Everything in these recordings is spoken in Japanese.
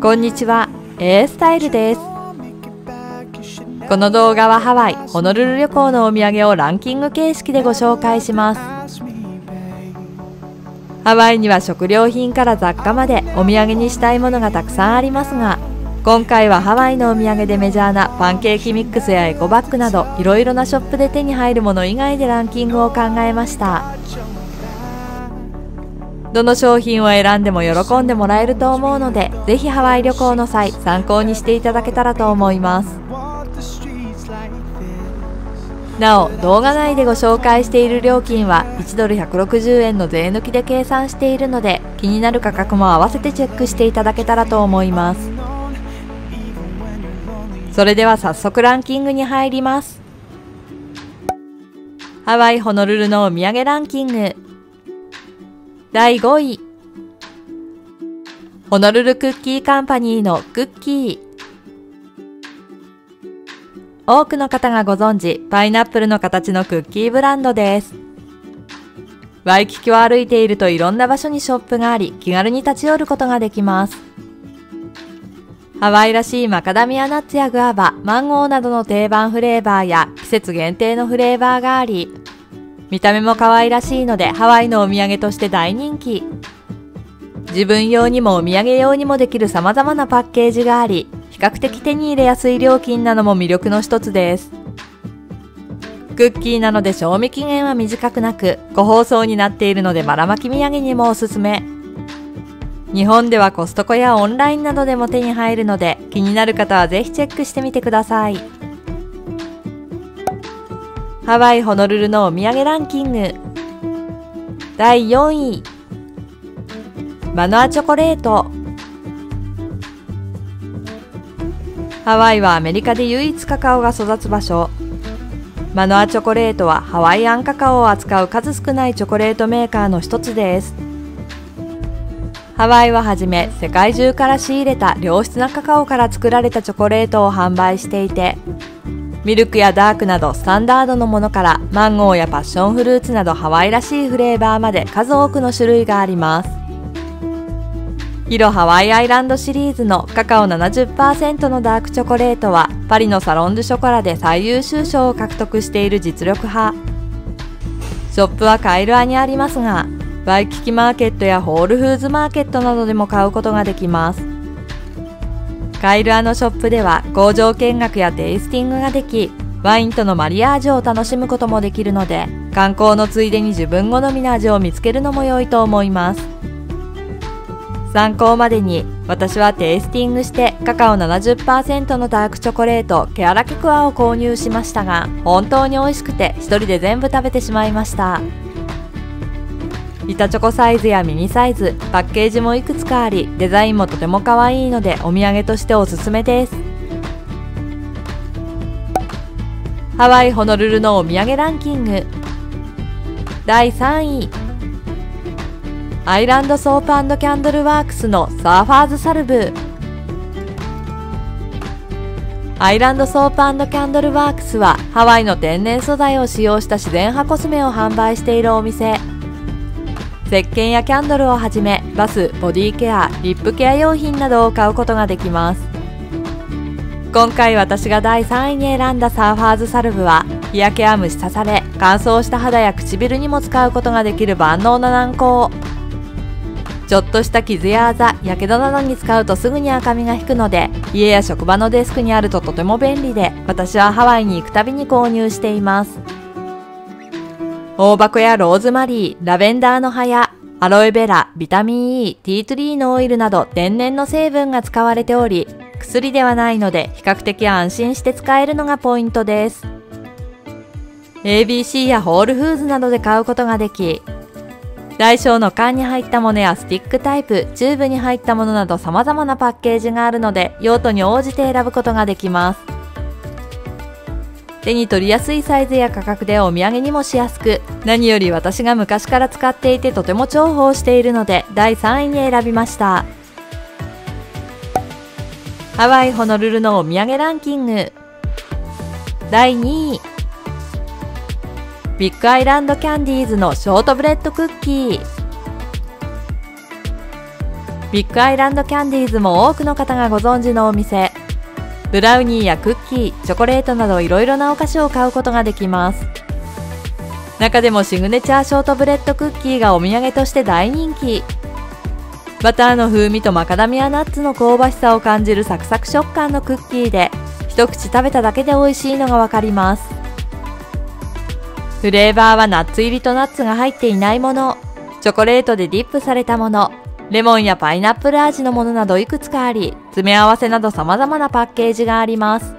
こんにちは。A スタイルです。この動画はハワイホノルル旅行のお土産をランキング形式でご紹介します。ハワイには食料品から雑貨までお土産にしたいものがたくさんありますが今回はハワイのお土産でメジャーなパンケーキミックスやエコバッグなどいろいろなショップで手に入るもの以外でランキングを考えました。どの商品を選んでも喜んでもらえると思うのでぜひハワイ旅行の際参考にしていただけたらと思いますなお動画内でご紹介している料金は1ドル160円の税抜きで計算しているので気になる価格も合わせてチェックしていただけたらと思いますそれでは早速ランキングに入ります。ハワイ・ホノルルのお土産ランキング。第5位。ホノルルクッキーカンパニーのクッキー。多くの方がご存知、パイナップルの形のクッキーブランドです。ワイキキを歩いているといろんな場所にショップがあり、気軽に立ち寄ることができます。ハワイらしいマカダミアナッツやグアバ、マンゴーなどの定番フレーバーや季節限定のフレーバーがあり、見た目も可愛らしいのでハワイのお土産として大人気。自分用にもお土産用にもできる様々なパッケージがあり、比較的手に入れやすい料金なのも魅力の一つです。クッキーなので賞味期限は短くなく、個包装になっているのでばらまき土産にもおすすめ。日本ではコストコやオンラインなどでも手に入るので気になる方はぜひチェックしてみてくださいハワイ・ホノルルのお土産ランキング。第4位。マノアチョコレート。ハワイはアメリカで唯一カカオが育つ場所。マノアチョコレートはハワイアンカカオを扱う数少ないチョコレートメーカーの一つです。ハワイをはじめ世界中から仕入れた良質なカカオから作られたチョコレートを販売していてミルクやダークなどスタンダードのものからマンゴーやパッションフルーツなどハワイらしいフレーバーまで数多くの種類があります。ヒロハワイアイランドシリーズのカカオ70%のダークチョコレートはパリのサロン・ドゥ・ショコラで最優秀賞を獲得している実力派。ショップはカイルアにありますがワイキキマーケットやホールフーズマーケットなどでも買うことができます。カイルアのショップでは工場見学やテイスティングができワインとのマリアージュを楽しむこともできるので観光のついでに自分好みの味を見つけるのも良いと思います。参考までに私はテイスティングしてカカオ70%のダークチョコレートケアラケクアを購入しましたが本当に美味しくて一人で全部食べてしまいました。板チョコサイズやミニサイズパッケージもいくつかありデザインもとても可愛いのでお土産としておすすめです。ハワイ・ホノルルのお土産ランキング。第3位。 Island Soap Candle Works の Surfer's Salve Island Soap Candle Works はハワイの天然素材を使用した自然派コスメを販売しているお店。石鹸やキャンドルをはじめバス、ボディケア、リップケア用品などを買うことができます。今回私が第3位に選んだサーファーズサルブは日焼けは虫刺され乾燥した肌や唇にも使うことができる万能な軟膏ちょっとした傷やあざ、やけどなどに使うとすぐに赤みが引くので家や職場のデスクにあるととても便利で私はハワイに行くたびに購入しています。大箱やローズマリー、ラベンダーの葉やアロエベラ、ビタミン E、ティートリーのオイルなど天然の成分が使われており、薬ではないので比較的安心して使えるのがポイントです。ABC や Whole Foods などで買うことができ、大小の缶に入ったものやスティックタイプ、チューブに入ったものなど様々なパッケージがあるので用途に応じて選ぶことができます。手に取りやすいサイズや価格でお土産にもしやすく何より私が昔から使っていてとても重宝しているので第3位に選びました。ハワイ・ホノルルのお土産ランキング。第2位。ビッグアイランドキャンディーズのショートブレッドクッキー。ビッグアイランドキャンディーズも多くの方がご存知のお店。ブラウニーやクッキーチョコレートなどいろいろなお菓子を買うことができます。中でもシグネチャーショートブレッドクッキーがお土産として大人気。バターの風味とマカダミアナッツの香ばしさを感じるサクサク食感のクッキーで一口食べただけで美味しいのがわかります。フレーバーはナッツ入りとナッツが入っていないもの。チョコレートでディップされたもの。レモンやパイナップル味のものなどいくつかあり詰め合わせなど様々なパッケージがあります。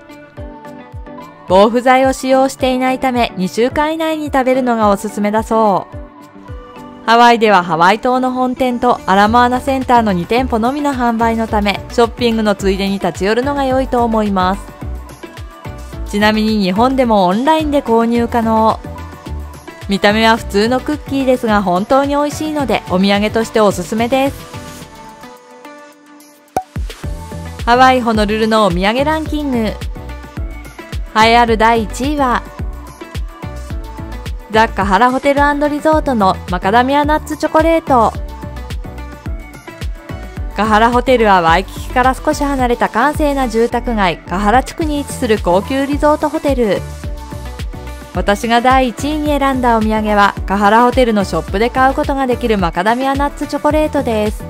防腐剤を使用していないため2週間以内に食べるのがおすすめだそう。ハワイではハワイ島の本店とアラモアナセンターの2店舗のみの販売のためショッピングのついでに立ち寄るのが良いと思います。ちなみに日本でもオンラインで購入可能。見た目は普通のクッキーですが本当に美味しいのでお土産としておすすめです。ハワイホノルルのお土産ランキング。栄えある第1位はザッカハラホテルリゾートのマカダミアナッツチョコレート。カハラホテルはワイキキから少し離れた閑静な住宅街カハラ地区に位置する高級リゾートホテル。私が第1位に選んだお土産はカハラホテルのショップで買うことができるマカダミアナッツチョコレートです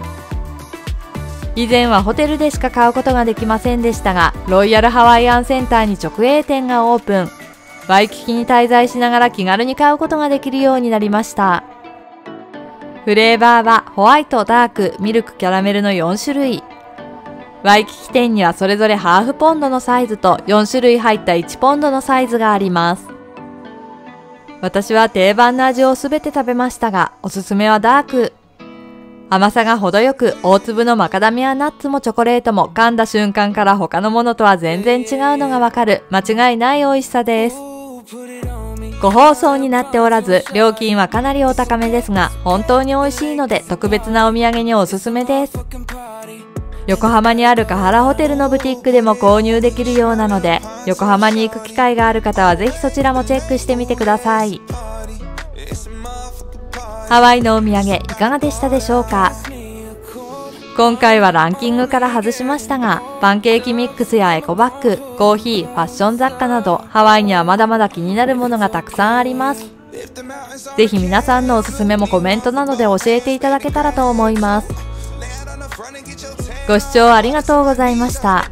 以前はホテルでしか買うことができませんでしたがロイヤルハワイアンセンターに直営店がオープンワイキキに滞在しながら気軽に買うことができるようになりました。フレーバーはホワイト、ダーク、ミルク、キャラメルの4種類。ワイキキ店にはそれぞれハーフポンドのサイズと4種類入った1ポンドのサイズがあります。私は定番の味をすべて食べましたが、おすすめはダーク。甘さが程よく大粒のマカダミアナッツもチョコレートも噛んだ瞬間から他のものとは全然違うのがわかる間違いない美味しさです。ご包装になっておらず、料金はかなりお高めですが、本当に美味しいので特別なお土産におすすめです。横浜にあるカハラホテルのブティックでも購入できるようなので、横浜に行く機会がある方はぜひそちらもチェックしてみてください。ハワイのお土産いかがでしたでしょうか？今回はランキングから外しましたが、パンケーキミックスやエコバッグ、コーヒー、ファッション雑貨など、ハワイにはまだまだ気になるものがたくさんあります。ぜひ皆さんのおすすめもコメントなどで教えていただけたらと思います。ご視聴ありがとうございました。